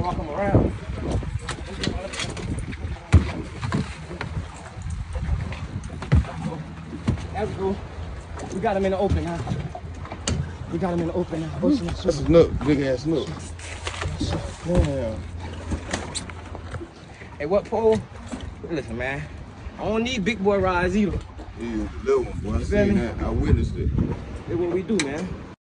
walk them around. There we go. We got him in the open huh? We got him in the open now. mm. That's a snook, big ass snook. Damn. Hey, what pole? Listen, man. I don't need big boy rides either. Yeah, little one, boy. I seen that. I witnessed it. That's what we do, man.